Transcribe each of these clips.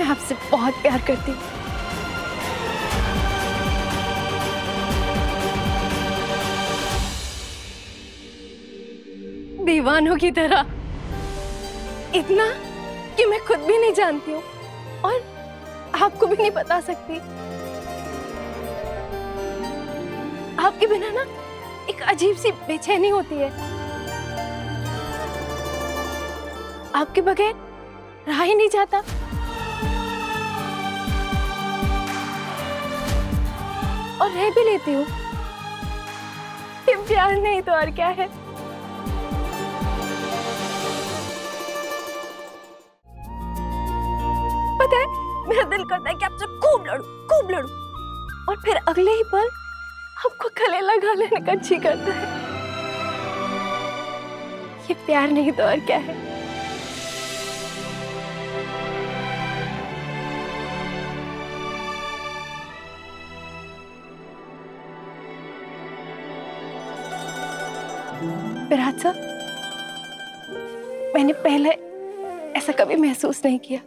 मैं आपसे बहुत प्यार करती हूँ। दीवानों की तरह। इतना कि मैं खुद भी नहीं जानती हूँ और आपको भी नहीं बता सकती। आपके बिना ना एक अजीब सी बेचैनी होती है। आपके बगैर रहा ही नहीं जाता। और रह भी लेती हूँ। प्यार नहीं तो और क्या है? पता है, मेरा दिल करता है कि आपसे खूब लड़ू खूब लड़ू। और फिर अगले ही पल आपको गले लगा लेने का जी करता है। ये प्यार नहीं तो और क्या है? साहब मैंने पहले ऐसा कभी महसूस नहीं किया।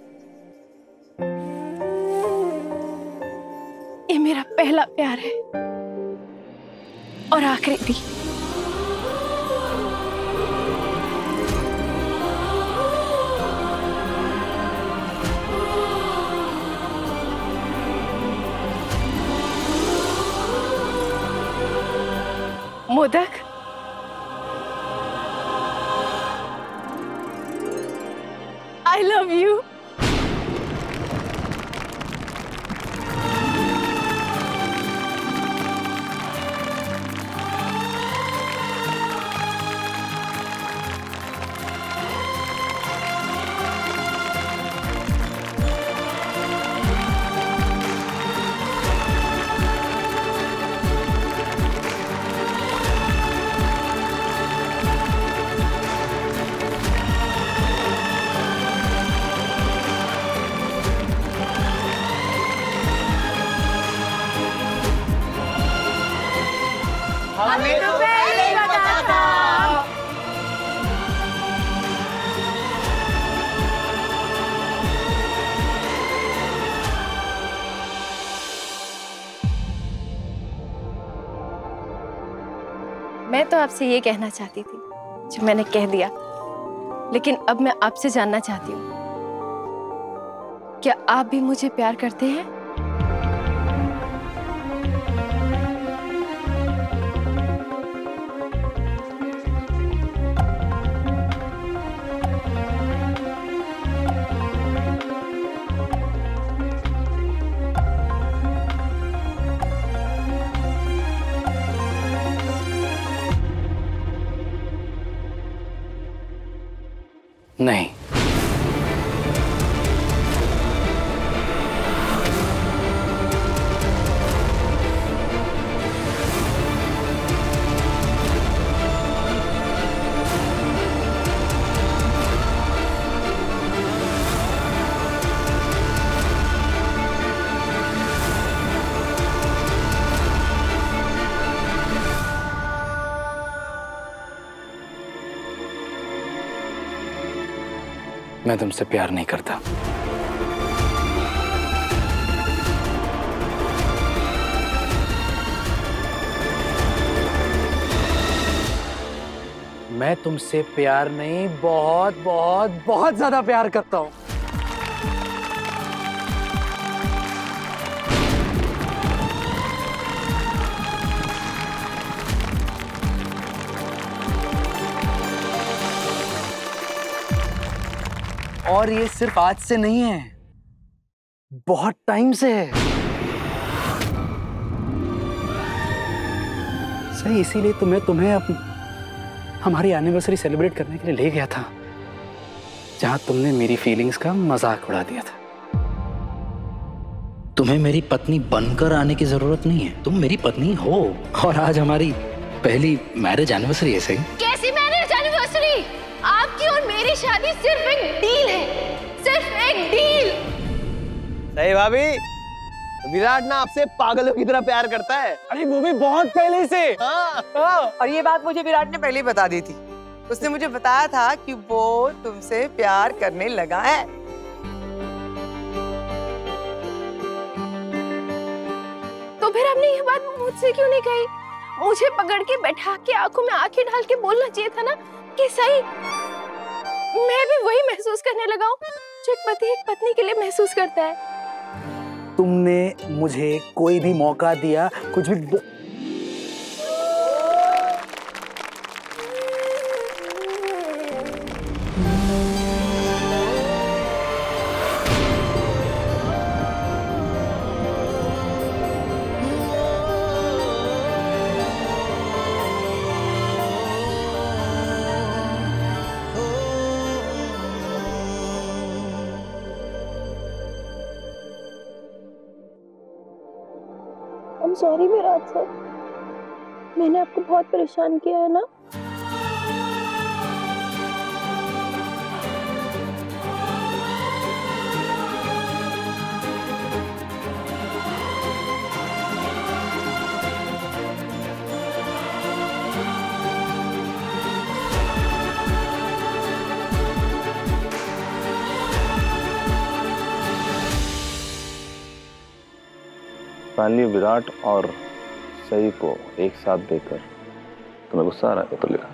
ये मेरा पहला प्यार है। और आखिरी भी। मोदक आई लव यू मैं तो आपसे ये कहना चाहती थी, जो मैंने कह दिया। लेकिन अब मैं आपसे जानना चाहती हूँ। क्या आप भी मुझे प्यार करते हैं? नहीं मैं तुमसे प्यार नहीं करता। मैं तुमसे प्यार नहीं, बहुत बहुत बहुत ज़्यादा प्यार करता हूँ। और ये सिर्फ़ आज से नहीं है। बहुत टाइम से है। सही, इसीलिए तो मैं तुम्हें अब हमारी एनिवर्सरी सेलिब्रेट करने के लिए ले गया था, जहाँ तुमने मेरी फीलिंग्स का मज़ाक उड़ा दिया था। तुम्हें मेरी पत्नी बनकर आने की ज़रूरत नहीं है। तुम मेरी पत्नी हो, और आज हमारी पहली मैरिज एनिवर्सरी है, सही? मेरी शादी सिर्फ़ एक डील है। सिर्फ़ एक डील। सही भाभी। विराट ना आपसे पागलों की तरह प्यार करता है। अरे वो भी बहुत पहले से। हाँ।, हाँ, और ये बात मुझे विराट ने पहले ही बता दी थी। उसने मुझे बताया था कि वो तुमसे प्यार करने लगा है। तो फिर आपने ये बात मुझसे क्यों नहीं कही? मुझे पकड़ के बैठा के आँखों में आँखें डाल के बोलना चाहिए था ना कि सही। मैं भी वही महसूस करने लगा हूँ जो एक पति एक पत्नी के लिए महसूस करता है। तुमने मुझे कोई भी मौका दिया, कुछ भी सॉरी मेरा सर। मैंने आपको बहुत परेशान किया है ना? फाइनली विराट और सई को एक साथ देकर तुम्हें गुस्सा आ रहा है तो लिखा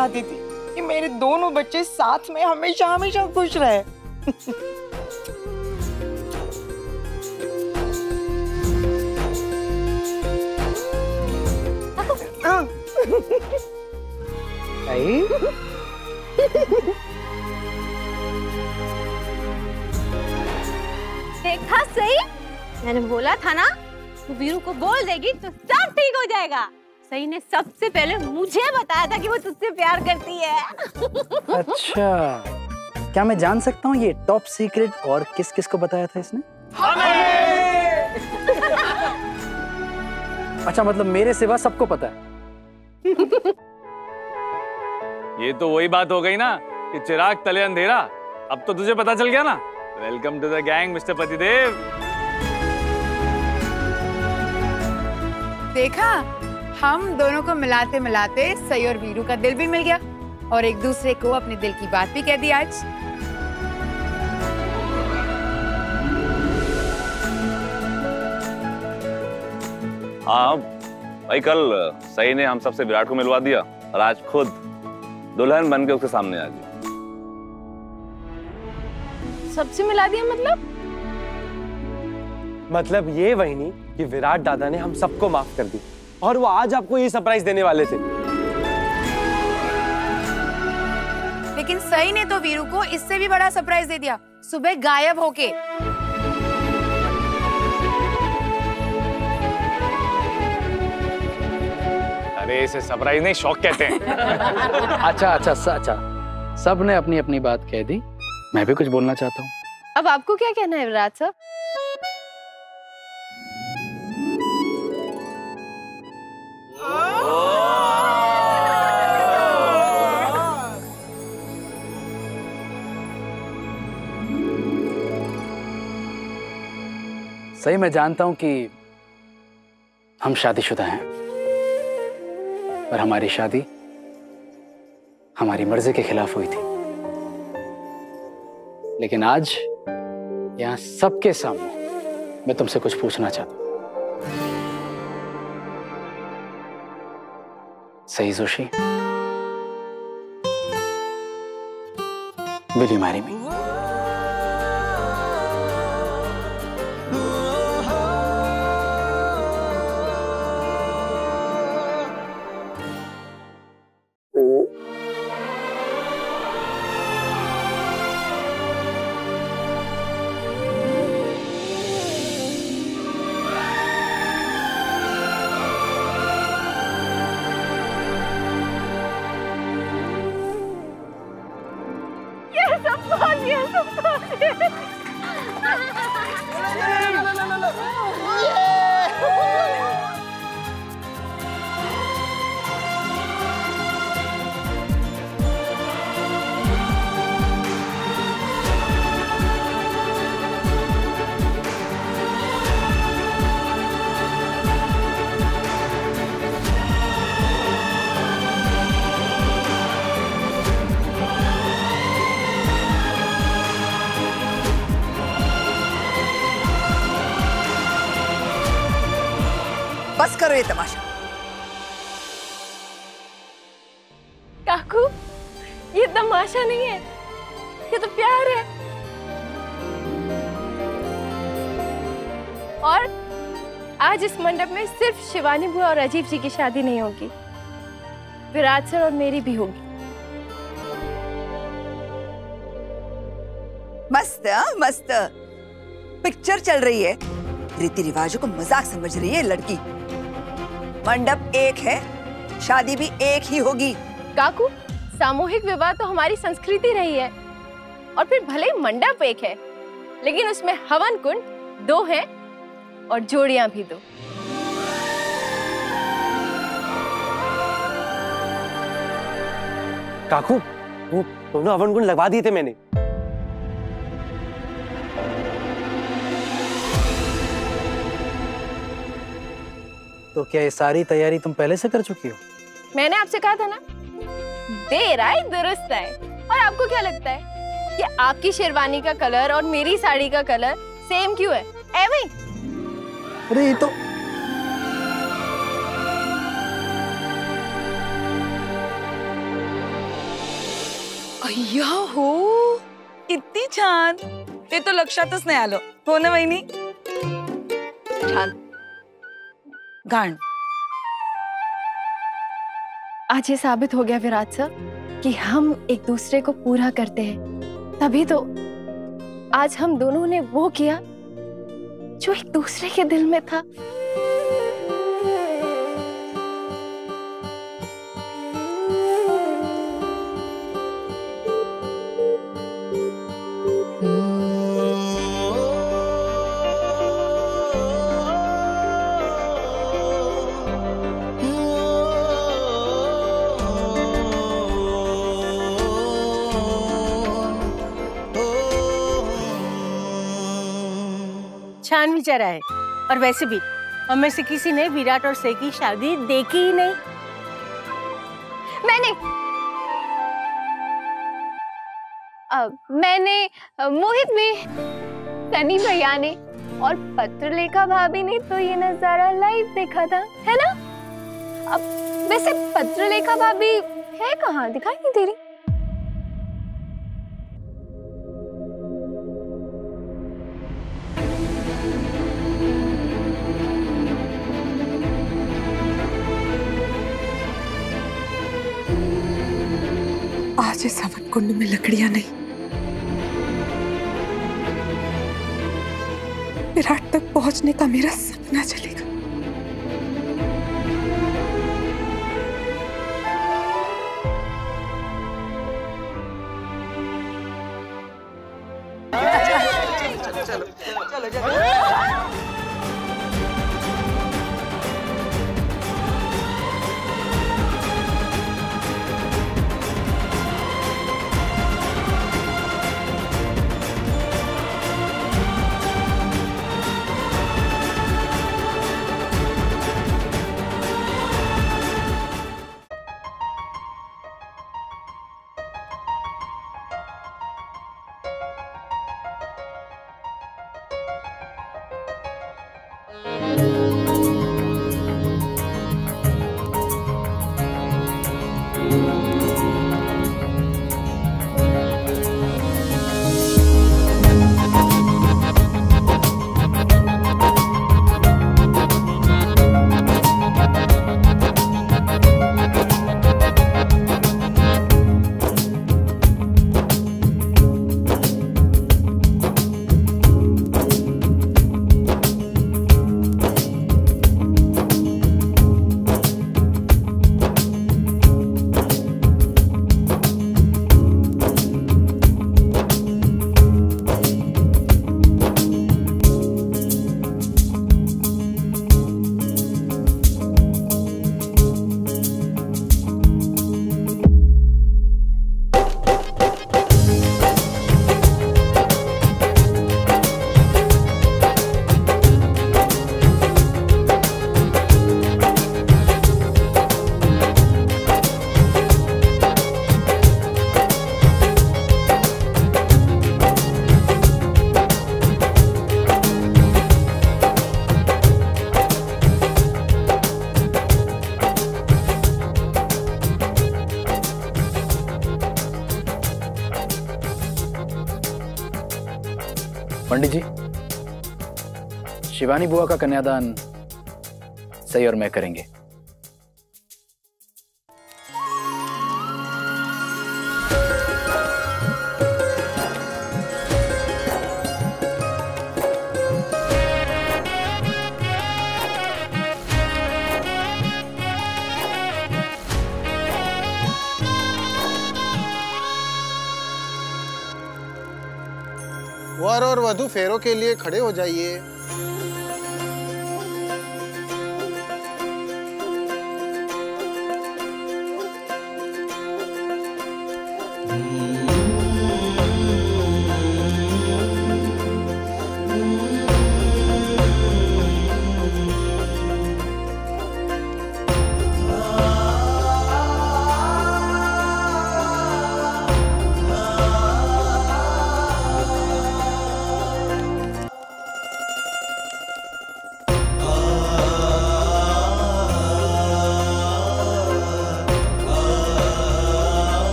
चाहती थी कि मेरे दोनों बच्चे साथ में हमेशा हमेशा खुश रहे। हाँ, देखा सही? मैंने बोला था ना तू वीरू को बोल देगी तो सब ठीक हो जाएगा। सही ने सबसे पहले मुझे बताया था कि वो तुझसे प्यार करती है। अच्छा। क्या मैं जान सकता हूँ ये टॉप सीक्रेट और किस किस को बताया था इसने? अच्छा मतलब मेरे सिवा सबको पता है। ये तो वही बात हो गई ना कि चिराग तले अंधेरा। अब तो तुझे पता चल गया ना। Welcome to the gang mister पतिदेव देखा? हम दोनों को मिलाते मिलाते सई और वीरू का दिल भी मिल गया और एक दूसरे को अपने दिल की बात भी कह दी आज। हाँ भाई कल सही ने हम सबसे विराट को मिलवा दिया और आज खुद दुल्हन बन के उसके सामने आ गई सबसे मिला दिया मतलब? मतलब ये वही नहीं कि विराट दादा ने हम सबको माफ़ कर दी। और वो आज आपको ये सरप्राइज़ देने वाले थे। लेकिन सही ने तो वीरू को इससे भी बड़ा सरप्राइज़ दे दिया। सुबह गायब होके। अरे इसे सरप्राइज़ नहीं शौक कहते हैं। अच्छा अच्छा अच्छा। सबने अपनी अपनी बात कह दी। मैं भी कुछ बोलना चाहता हूँ। अब आपको क्या कहना है विराट साहब? सही, मैं जानता हूँ कि हम शादीशुदा हैं, पर हमारी शादी हमारी मर्ज़ी के खिलाफ हुई थी। लेकिन आज यहाँ सबके सामने मैं तुमसे कुछ पूछना चाहता हूँ। सही, Joshi? Will you marry me. करो ये तमाशा। काकू ये तमाशा नहीं है। ये तो प्यार है। और आज इस मंडप में सिर्फ़ शिवानी बुआ और अजीब जी की शादी नहीं होगी। विराट सर और मेरी भी होगी। मस्त हाँ, मस्त। पिक्चर चल रही है। रीति रिवाजों को मज़ाक समझ रही है लड़की। मंडप एक है शादी भी एक ही होगी। काकू सामूहिक विवाह तो हमारी संस्कृति रही है और फिर भले ही मंडप एक है लेकिन उसमें हवन कुंड दो हैं और जोड़ियाँ भी दो। काकू वो दोनों हवन कुंड लगवा दिए थे मैंने। तो क्या ये सारी तैयारी तुम पहले से कर चुकी हो? मैंने आपसे कहा था ना? देर आए दुरुस्त आए और आपको क्या लगता है? कि आपकी शेरवानी का कलर और मेरी साड़ी का कलर सेम क्यों है? एवे। अरे ये तो अय्या हो किती छान। ते तो लक्षातच नाही आलं. हो ना वहिनी? छान. घाण आज ये साबित हो गया विराट सर, कि हम एक दूसरे को पूरा करते हैं। तभी तो आज हम दोनों ने वो किया, जो एक दूसरे के दिल में था। छान विचार है। और वैसे भी हमें से किसी ने विराट और से की शादी देखी ही नहीं। मैंने अब मैंने मोहित भी सनी भैया ने और पत्रलेखा भाभी ने तो ये नज़ारा लाइव देखा था, है ना? अब वैसे पत्रलेखा भाभी है कहाँ? दिखाई नहीं दे रही। आज सावन कुंड में लकड़ियाँ नहीं। विराट तक पहुँचने का मेरा सपना चलेगा। पंडित जी शिवानी बुआ का कन्यादान सही और मैं करेंगे। फेरों के लिए खड़े हो जाइए।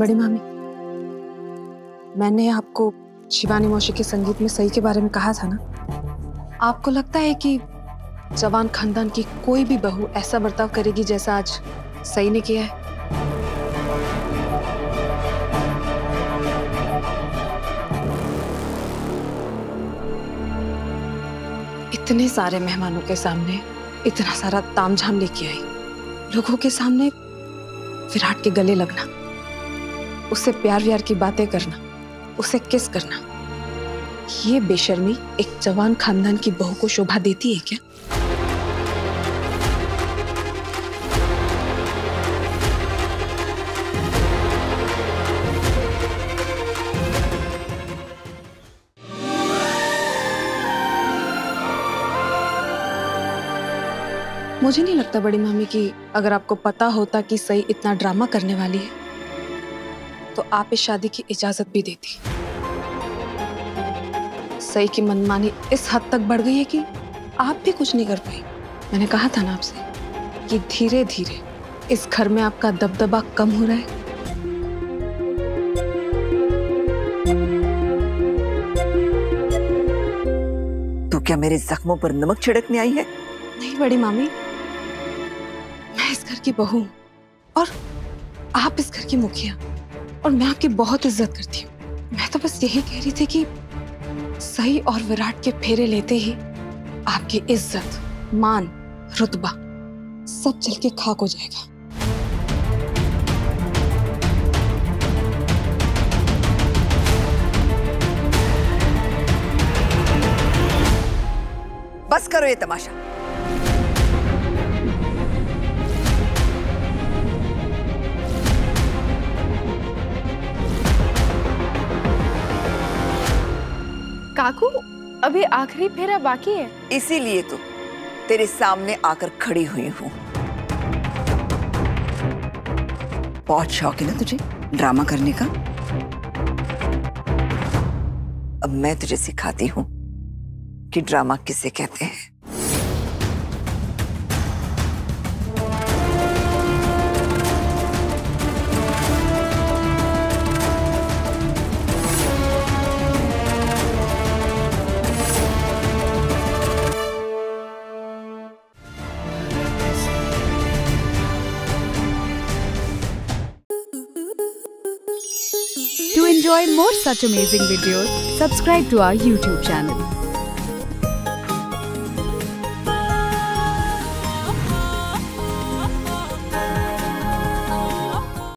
बड़ी मामी। मैंने आपको शिवानी मौशी के संगीत में सही के बारे में कहा था ना? आपको लगता है कि जवान खानदान की कोई भी बहू ऐसा बर्ताव करेगी जैसा आज सही ने किया है? इतने सारे मेहमानों के सामने इतना सारा तामझाम लेके आई। लोगों के सामने विराट के गले लगना। उससे प्यार व्यार की बातें करना, उसे किस करना? ये बेशर्मी एक जवान खानदान की बहू को शोभा देती है क्या? मुझे नहीं लगता बड़ी मामी कि अगर आपको पता होता कि सही इतना ड्रामा करने वाली है। तो आप इस शादी की इजाज़त भी देती सही की मनमानी इस हद तक बढ़ गई है कि आप भी कुछ नहीं कर पाई। मैंने कहा था ना आपसे कि धीरे धीरे इस घर में आपका दबदबा कम हो रहा है। तो क्या मेरे जख्मों पर नमक छिड़कने आई है? नहीं बड़ी मामी मैं इस घर की बहू हूँ और आप इस घर की मुखिया। और मैं आपकी बहुत इज़्ज़त करती हूँ। मैं तो बस यही कह रही थी कि सही और विराट के फेरे लेते ही आपकी इज़्ज़त, मान, रुतबा सब चल के खाक हो जाएगा। बस करो ये तमाशा। काकू, अभी आखिरी फेरा बाकी है। इसीलिए तो तेरे सामने आकर खड़ी हुई हूँ। बहुत शौक है ना तुझे ड्रामा करने का? अब मैं तुझे सिखाती हूँ कि ड्रामा किसे कहते हैं। Such amazing videos, subscribe to our YouTube channel.